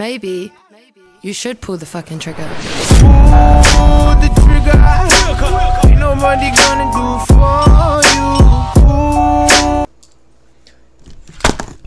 maybe you should pull the fucking trigger. Pull the trigger. Ain't nobody gonna do for you. Ooh.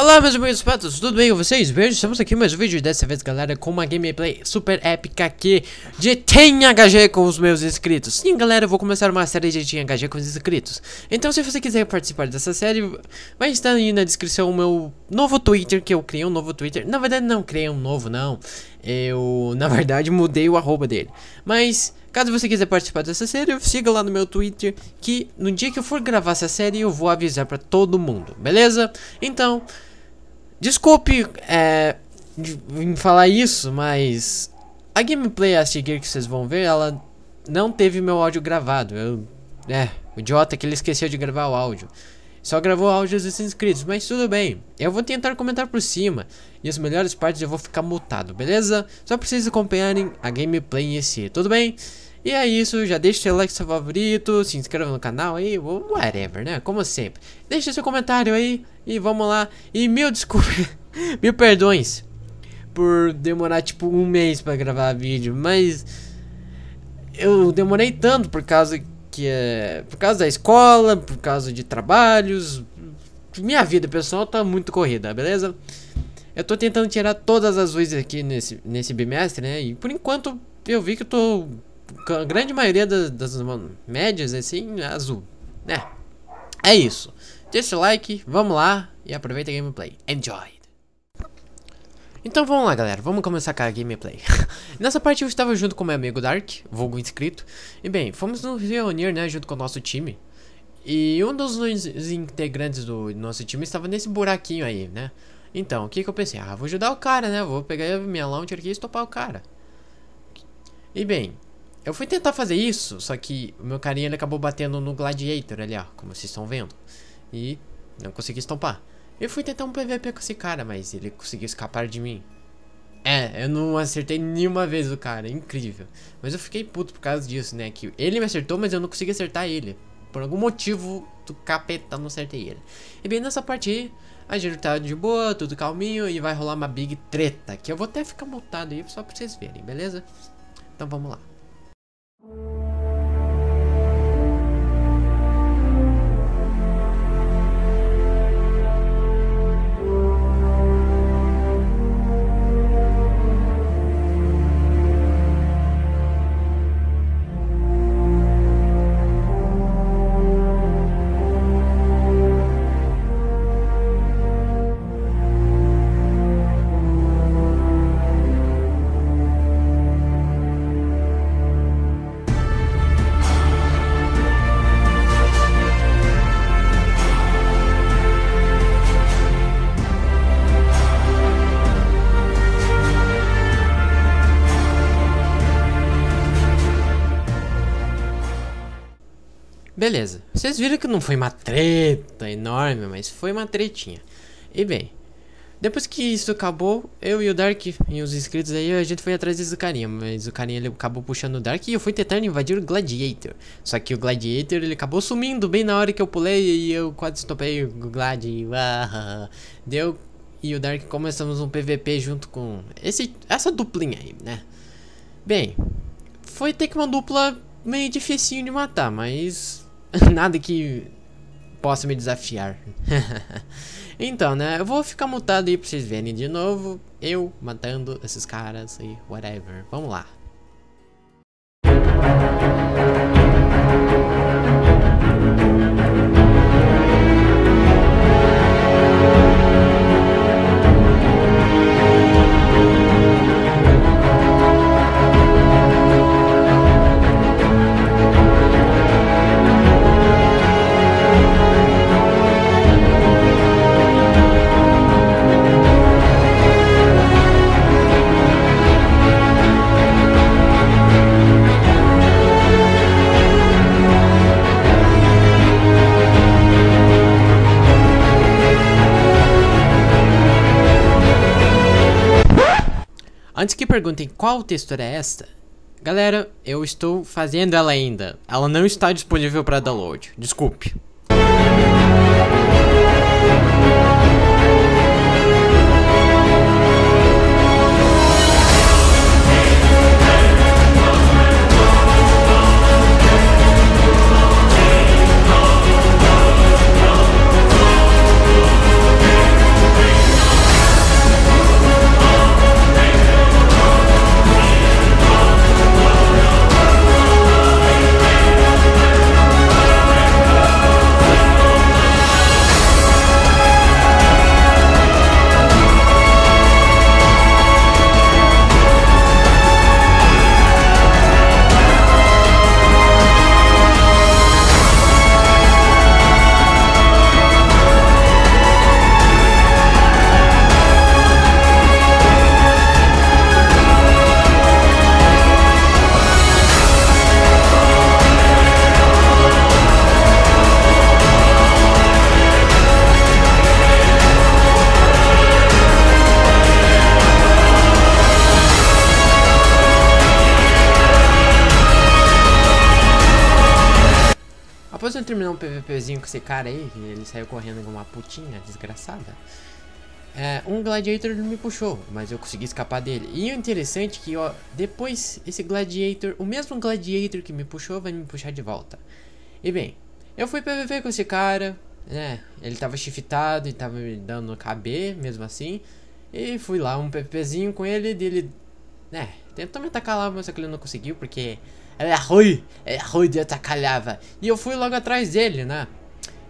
Olá meus amigos patos, tudo bem com vocês? Beijo, estamos aqui mais um vídeo dessa vez galera com uma gameplay super épica aqui de TNHG com os meus inscritos. Sim galera, eu vou começar uma série de TNHG com os inscritos. Então se você quiser participar dessa série, vai estar aí na descrição o meu novo Twitter que eu criei um novo Twitter. Na verdade não criei um novo não, eu na verdade mudei o arroba dele. Mas Caso você quiser participar dessa série, siga lá no meu Twitter que no dia que eu for gravar essa série eu vou avisar pra todo mundo, beleza? Então, desculpe é, em falar isso, mas a gameplay a seguir que vocês vão ver, ela não teve meu áudio gravado. Eu, é, o idiota que ele esqueceu de gravar o áudio. Só gravou áudios dos inscritos, mas tudo bem. Eu vou tentar comentar por cima. E as melhores partes eu vou ficar mutado, beleza? Só preciso acompanharem a gameplay em si, tudo bem? E é isso, já deixa seu like, seu favorito, se inscreva no canal aí, whatever, né? Como sempre. Deixa seu comentário aí e vamos lá. E mil desculpas, mil perdões por demorar tipo um mês pra gravar vídeo, mas eu demorei tanto por causa que é por causa da escola, por causa de trabalhos. Minha vida pessoal tá muito corrida, beleza? Eu tô tentando tirar todas as luzes aqui nesse, nesse bimestre, né? E por enquanto eu vi que eu tô. A grande maioria das, das médias, assim, azul, né? É isso. Deixa o like, vamos lá e aproveita a gameplay. Enjoy! Então vamos lá galera, vamos começar com a gameplay Nessa parte eu estava junto com meu amigo Dark, vulgo inscrito E bem, fomos nos reunir né, junto com o nosso time E um dos integrantes do nosso time estava nesse buraquinho aí, né Então, o que que eu pensei? Ah, vou ajudar o cara, né, vou pegar minha launcher aqui e estopar o cara E bem, eu fui tentar fazer isso, só que o meu carinha ele acabou batendo no Gladiator ali ó, como vocês estão vendo E não consegui estompar eu fui tentar um PVP com esse cara, mas ele conseguiu escapar de mim. É, eu não acertei nenhuma vez o cara, incrível. Mas eu fiquei puto por causa disso, né? Que ele me acertou, mas eu não consegui acertar ele. Por algum motivo do capeta não acertei ele. E bem nessa parte a gente tá de boa, tudo calminho e vai rolar uma big treta. Que eu vou até ficar mutado aí só pra vocês verem, beleza? Então vamos lá. you. Beleza, vocês viram que não foi uma treta enorme, mas foi uma tretinha. E bem, depois que isso acabou, eu e o Dark e os inscritos aí, a gente foi atrás desse carinha, mas o carinha ele acabou puxando o Dark e eu fui tentando invadir o Gladiator. Só que o Gladiator ele acabou sumindo bem na hora que eu pulei e eu quase estopei o Gladi. Ah, deu e o Dark começamos um PVP junto com esse essa duplinha aí, né? Bem, foi ter que uma dupla meio dificinho de matar, mas Nada que possa me desafiar. então, né? Eu vou ficar mutado aí pra vocês verem de novo. Eu matando esses caras e whatever. Vamos lá. Perguntem qual textura é esta, galera, eu estou fazendo ela ainda. Ela não está disponível para download. Desculpe. Eu terminar um PVPzinho com esse cara aí, ele saiu correndo com uma putinha desgraçada. É, um Gladiator me puxou, mas eu consegui escapar dele. E o interessante é que, ó, depois esse Gladiator, o mesmo Gladiator que me puxou, vai me puxar de volta. E bem, eu fui PVP com esse cara, né? Ele tava shiftado e tava me dando KB, mesmo assim. E fui lá, um PVPzinho com ele, dele, né? Tentou me atacar lá, mas só que ele não conseguiu, porque ele é ruim, é ruim de atacar lava. E eu fui logo atrás dele, né?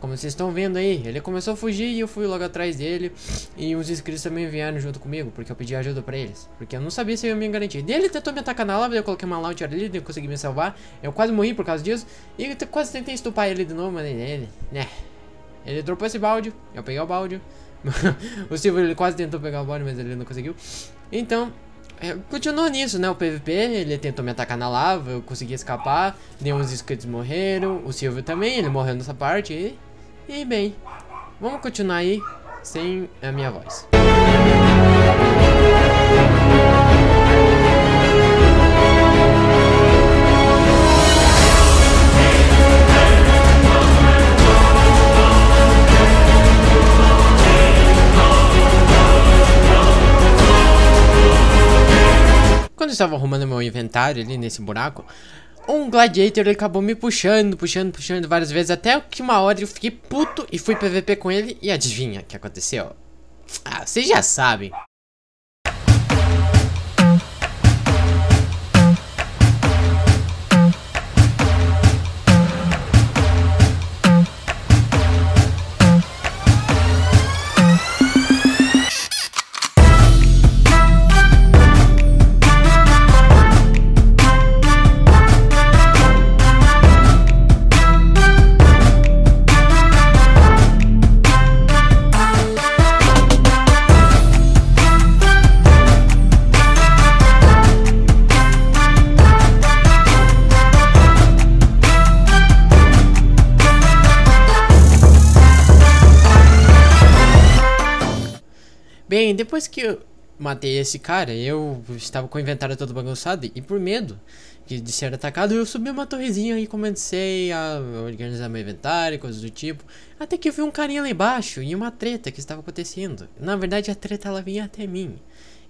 Como vocês estão vendo aí, ele começou a fugir e eu fui logo atrás dele. E os inscritos também vieram junto comigo, porque eu pedi ajuda pra eles. Porque eu não sabia se eu ia me garantir. E ele tentou me atacar na lava, eu coloquei uma launcher ali, eu consegui me salvar. Eu quase morri por causa disso. E quase tentei estupar ele de novo, mas ele, né. Ele dropou esse balde, eu peguei o balde. o Silver ele quase tentou pegar o balde, mas ele não conseguiu. Então, continuou nisso, né? O PVP, ele tentou me atacar na lava, eu consegui escapar. Nenhum inscritos morreram. O Silvio também, ele morreu nessa parte. E, e bem, vamos continuar aí sem a minha voz. Quando estava arrumando meu inventário ali nesse buraco, um gladiator ele acabou me puxando, puxando, puxando várias vezes, até que uma hora eu fiquei puto e fui PVP com ele e adivinha o que aconteceu? Ah, vocês já sabem. Bem, depois que eu matei esse cara, eu estava com o inventário todo bagunçado e por medo de ser atacado, eu subi uma torrezinha e comecei a organizar meu inventário coisas do tipo. Até que eu vi um carinha lá embaixo e uma treta que estava acontecendo. Na verdade, a treta ela vinha até mim.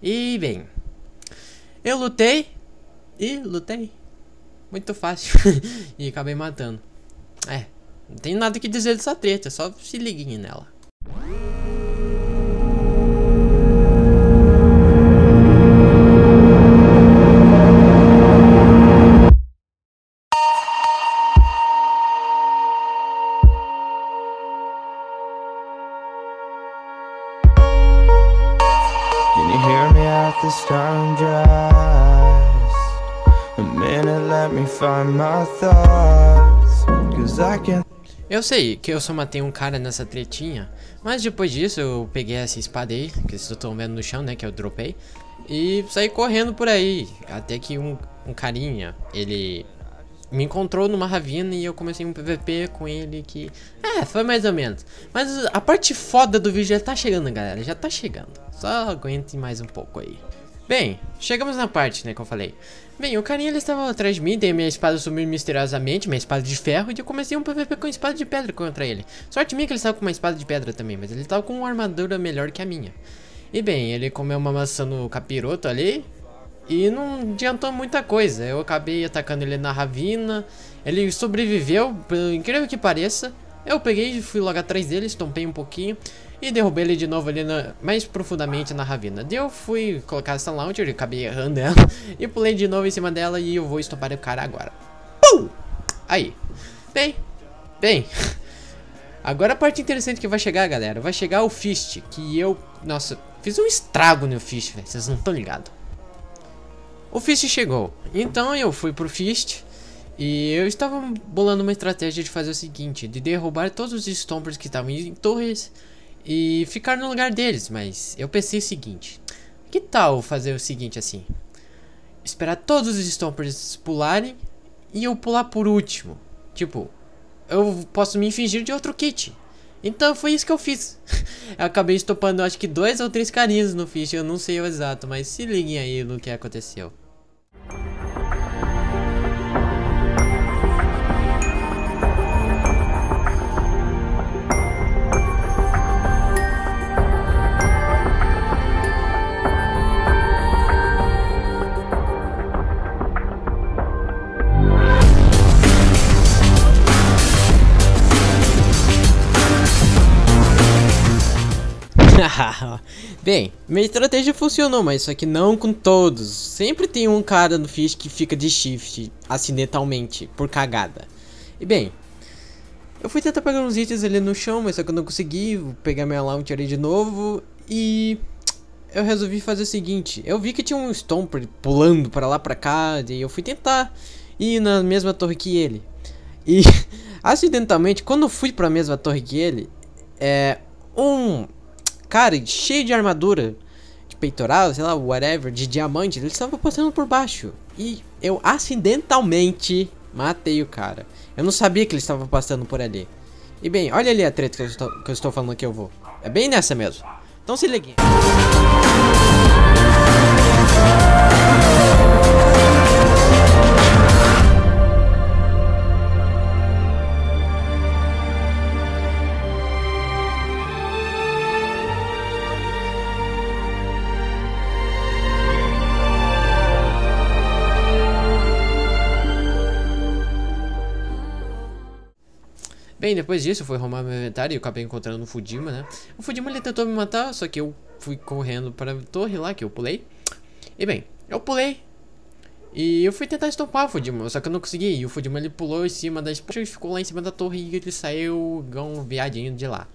E bem, eu lutei e lutei. Muito fácil. e acabei matando. É, não tem nada que dizer dessa treta, só se liguem nela. Eu sei que eu só matei um cara nessa tretinha, mas depois disso eu peguei essa espada aí, que vocês estão vendo no chão, né, que eu dropei, e saí correndo por aí, até que um, um carinha, ele me encontrou numa ravina e eu comecei um PVP com ele que, é, foi mais ou menos. Mas a parte foda do vídeo já tá chegando, galera, já tá chegando, só aguente mais um pouco aí. Bem, chegamos na parte, né, que eu falei. Bem, o carinha ele estava atrás de mim, dei minha espada sumir misteriosamente, minha espada de ferro, e eu comecei um PVP com espada de pedra contra ele. Sorte minha que ele estava com uma espada de pedra também, mas ele estava com uma armadura melhor que a minha. E bem, ele comeu uma maçã no capiroto ali, e não adiantou muita coisa. Eu acabei atacando ele na ravina, ele sobreviveu, por incrível que pareça. Eu peguei, fui logo atrás dele, estompei um pouquinho e derrubei ele de novo ali na, mais profundamente na ravina. Daí eu fui colocar essa launcher, acabei errando ela e pulei de novo em cima dela e eu vou estompar o cara agora. Pum! Aí. Bem, bem. Agora a parte interessante que vai chegar, galera. Vai chegar o Fist, que eu... Nossa, fiz um estrago no Fist, velho. Vocês não estão ligados. O Fist chegou. Então eu fui pro Fist. E eu estava bolando uma estratégia de fazer o seguinte: de derrubar todos os Stompers que estavam em torres e ficar no lugar deles. Mas eu pensei o seguinte: que tal fazer o seguinte assim? Esperar todos os Stompers pularem e eu pular por último. Tipo, eu posso me fingir de outro kit. Então foi isso que eu fiz. eu acabei estopando acho que dois ou três carinhos no fish, eu não sei o exato, mas se liguem aí no que aconteceu. Bem, minha estratégia funcionou, mas só que não com todos. Sempre tem um cara no Fish que fica de shift acidentalmente, por cagada. E bem, eu fui tentar pegar uns itens ali no chão, mas só que eu não consegui. Vou pegar minha launch ali de novo e eu resolvi fazer o seguinte. Eu vi que tinha um Stomper pulando para lá para cá e eu fui tentar ir na mesma torre que ele. E acidentalmente, quando eu fui para a mesma torre que ele, é um cara cheio de armadura, de peitoral, sei lá, whatever, de diamante, ele estava passando por baixo. E eu acidentalmente matei o cara. Eu não sabia que ele estava passando por ali. E bem, olha ali a treta que eu estou, que eu estou falando que eu vou. É bem nessa mesmo. Então se ligue. Bem, depois disso eu fui arrumar meu inventário e eu acabei encontrando o Fudima, né? O Fudima ele tentou me matar, só que eu fui correndo para a torre lá, que eu pulei. E bem, eu pulei. E eu fui tentar estompar o Fudima, só que eu não consegui. E o Fudima ele pulou em cima das pontes e ficou lá em cima da torre e ele saiu igual um viadinho de lá.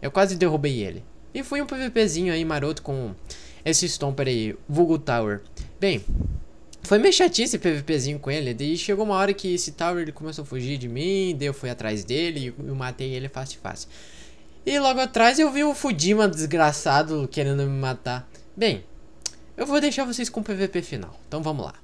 Eu quase derrubei ele. E foi um PVPzinho aí maroto com esse Stomper aí, Vulgo Tower. Bem, foi meio chatinho esse PVPzinho com ele. Daí chegou uma hora que esse Tower ele começou a fugir de mim. Daí eu fui atrás dele e eu matei ele fácil fácil. E logo atrás eu vi o Fudima desgraçado querendo me matar. Bem, eu vou deixar vocês com o PVP final. Então vamos lá.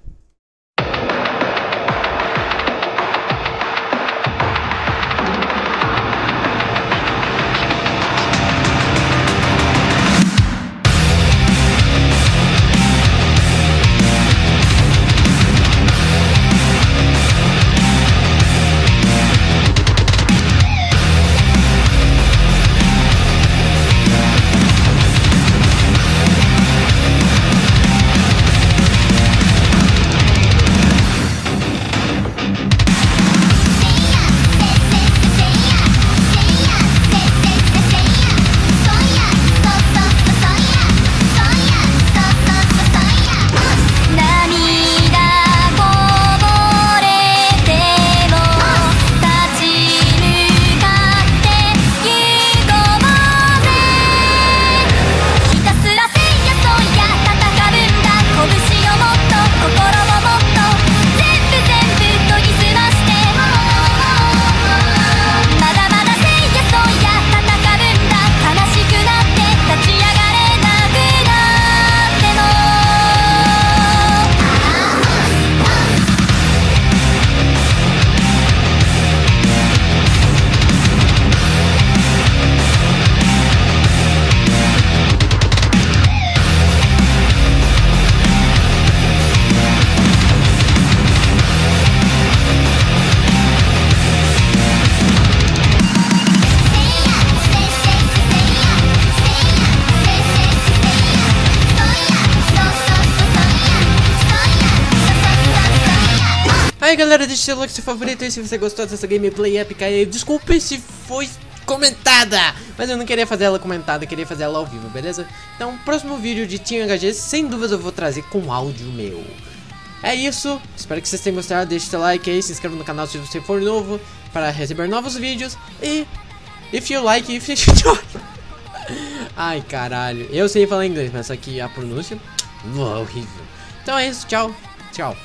Galera, deixa seu like, seu favorito aí se você gostou dessa gameplay épica. Desculpe se foi comentada, mas eu não queria fazer ela comentada, eu queria fazer ela ao vivo, beleza? Então, próximo vídeo de Team HG, sem dúvidas eu vou trazer com áudio meu. É isso, espero que vocês tenham gostado, deixe seu like aí, se inscreva no canal se você for novo, para receber novos vídeos, e... If you like, if you. Ai, caralho, eu sei falar inglês, mas aqui a pronúncia... horrível. Então é isso, tchau, tchau.